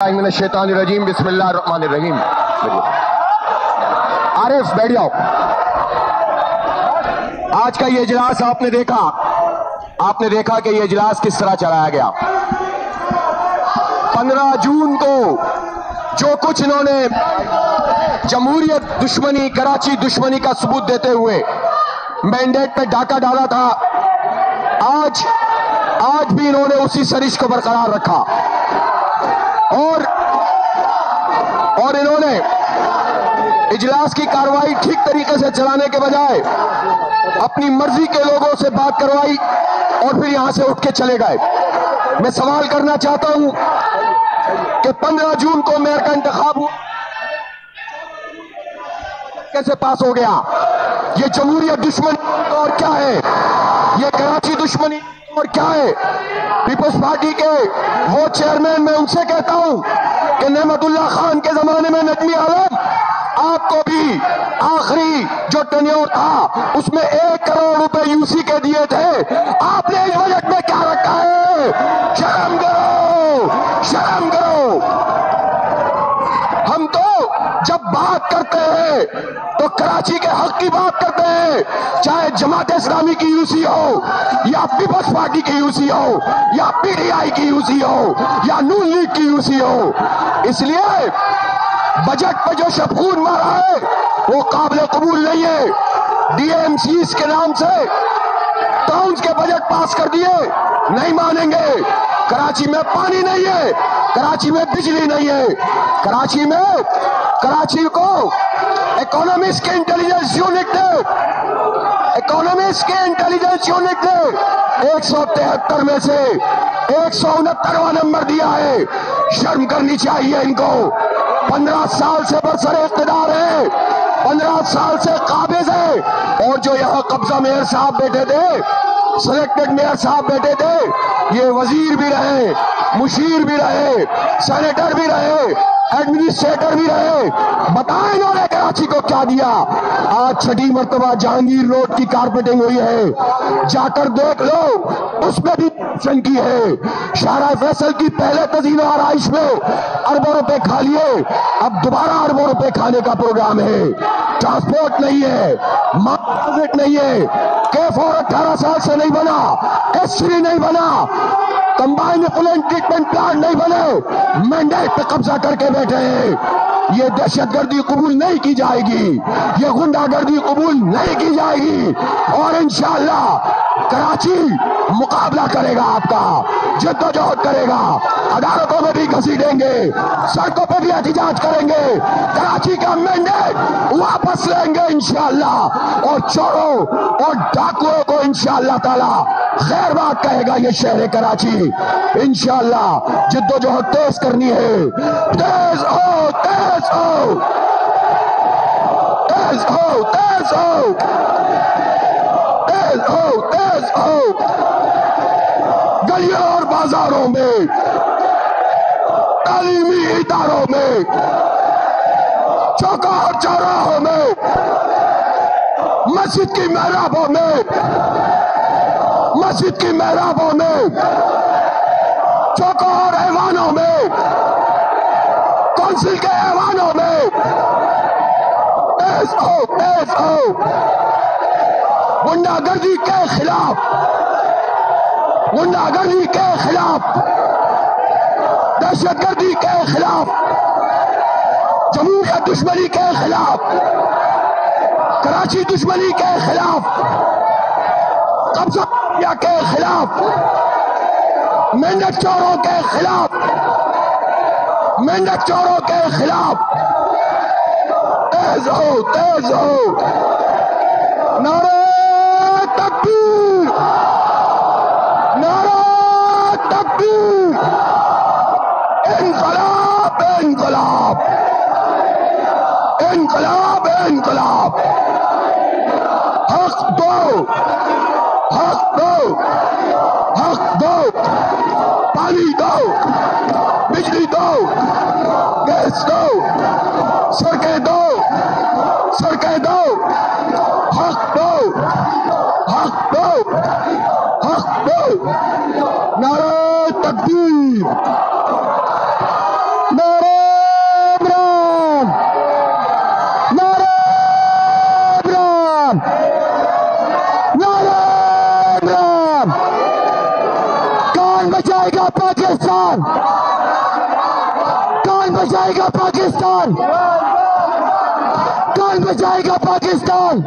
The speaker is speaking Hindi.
रजीम बिस्मिल्लाहिर्रहमानिर्रहीम आरिफ बैठ जाओ। आज का ये इजलास आपने देखा। आपने देखा कि ये इजलास किस तरह चलाया गया। पंद्रह जून को जो कुछ इन्होंने जमहूरियत दुश्मनी, कराची दुश्मनी का सबूत देते हुए मैंडेट पे डाका डाला था, आज आज भी इन्होंने उसी सरिश को बरकरार रखा। इजलास की कार्रवाई ठीक तरीके से चलाने के बजाय अपनी मर्ज़ी के लोगों से बात करवाई और फिर यहाँ से उठ के चले गए। मैं सवाल करना चाहता हूँ कि 15 जून को मेयर का इंतखाब हुआ। कैसे पास हो गया? ये जमहूरियत दुश्मनी और क्या है? ये कराची दुश्मनी और क्या है? पीपल्स पार्टी के वो चेयरमैन, मैं उनसे कहता हूँ कि नहमतुल्ला खान के जमाने में नजमी आलम आपको भी आखिरी जो टन्योर था, उसमें एक करोड़ रुपए यूसी के दिए थे। आपने इस बजट में क्या रखा है? शर्म करो शर्म करो। हम तो जब बात करते हैं तो कराची के हक की बात करते हैं, चाहे जमात इस्लामी की यूसी हो, या पीपल्स पार्टी की यूसी हो, या पीडीआई की यूसी हो, या नून लीग की यूसी हो। इसलिए बजट पर जो शफून मारा है, वो काबिल कबूल नहीं है। डीएमसी के नाम से टाउन्स के बजट पास कर दिए, नहीं मानेंगे। कराची में पानी नहीं है, कराची में बिजली नहीं है। कराची में, कराची को इकोनॉमिक्स के इंटेलिजेंस यूनिट ने इकोनॉमिक्स के इंटेलिजेंस यूनिट ने एक सौ तिहत्तर में से एक सौ उनहत्तरवा नंबर दिया है। शर्म करनी चाहिए इनको। पंद्रह साल से बरसर इकतदार है। पंद्रह साल से काबिज है। और जो यहाँ कब्जा मेयर साहब बैठे थे सिलेक्टेड मेयर साहब बैठे थे। ये वज़ीर भी रहे, मुशीर भी रहे, सेनेटर भी रहे, एडमिनिस्ट्रेटर भी रहे। बताएँ इन्होंने कराची को क्या दिया? आज छठी मरतबा जहांगीर रोड की कारपेटिंग हुई है। जाकर देख लो, उसमें भी की है। शारा फैसल की पहले तजीन आरइश में अरबों रुपए खा लिए। अब दोबारा अरबों रुपए खाने का प्रोग्राम है। ट्रांसपोर्ट नहीं है, मार्केट नहीं है। फोर अठारह साल से नहीं बना एस नहीं बना कंबाइन प्लेन ट्रीटमेंट प्लांट नहीं बने मैंडेट पे कब्जा करके बैठे हैं। ये दहशतगर्दी कबूल नहीं की जाएगी, ये गुंडागर्दी कबूल नहीं की जाएगी। और इंशाल्लाह कराची मुकाबला करेगा आपका, जद्दोजहद करेगा। अदालतों में भी घसीटेंगे, सड़कों पर भी एहतजाज करेंगे। कराची का मैंडेट वापस लेंगे इंशाल्लाह, और चोरों और डाकुओं को इंशाल्लाह ताला खैर बात कहेगा ये शहर कराची। इंशाल्लाह, जद्दोजहद तेज करनी है। तेज हो तेज हो। तेज हो तेज हो। तेज हो तेज हो। गलियों और बाजारों में, तालीमी इदारों में, चौका और चौराहों में, मस्जिद की महराबों में, मस्जिद की महराबों में, चौकों और ऐवानों में कौंसिल के ऐवानों में, तेज हो तेज हो। गुंडागर्दी के खिलाफ, गुंडागर्दी के खिलाफ, दहशतगर्दी के खिलाफ जमहूरियत दुश्मनी के खिलाफ, कराची दुश्मनी के खिलाफ, कब्जा के खिलाफ मेंढक चोरों के खिलाफ मेंढक चोरों के खिलाफ, तेज हो तेज हो। नारे तकबीर नारा तकबीर इनकलाब इनकलाब इनकलाब इनकलाब। हक दो। हक दो। हक दो। पानी दो। बिजली दो। गैस दो। सड़कें दो। सड़कें दो। हक दो। हक दो। हक दो। नारा तकबीर पाकिस्तान। कौन बचाएगा पाकिस्तान। कौन बचाएगा पाकिस्तान।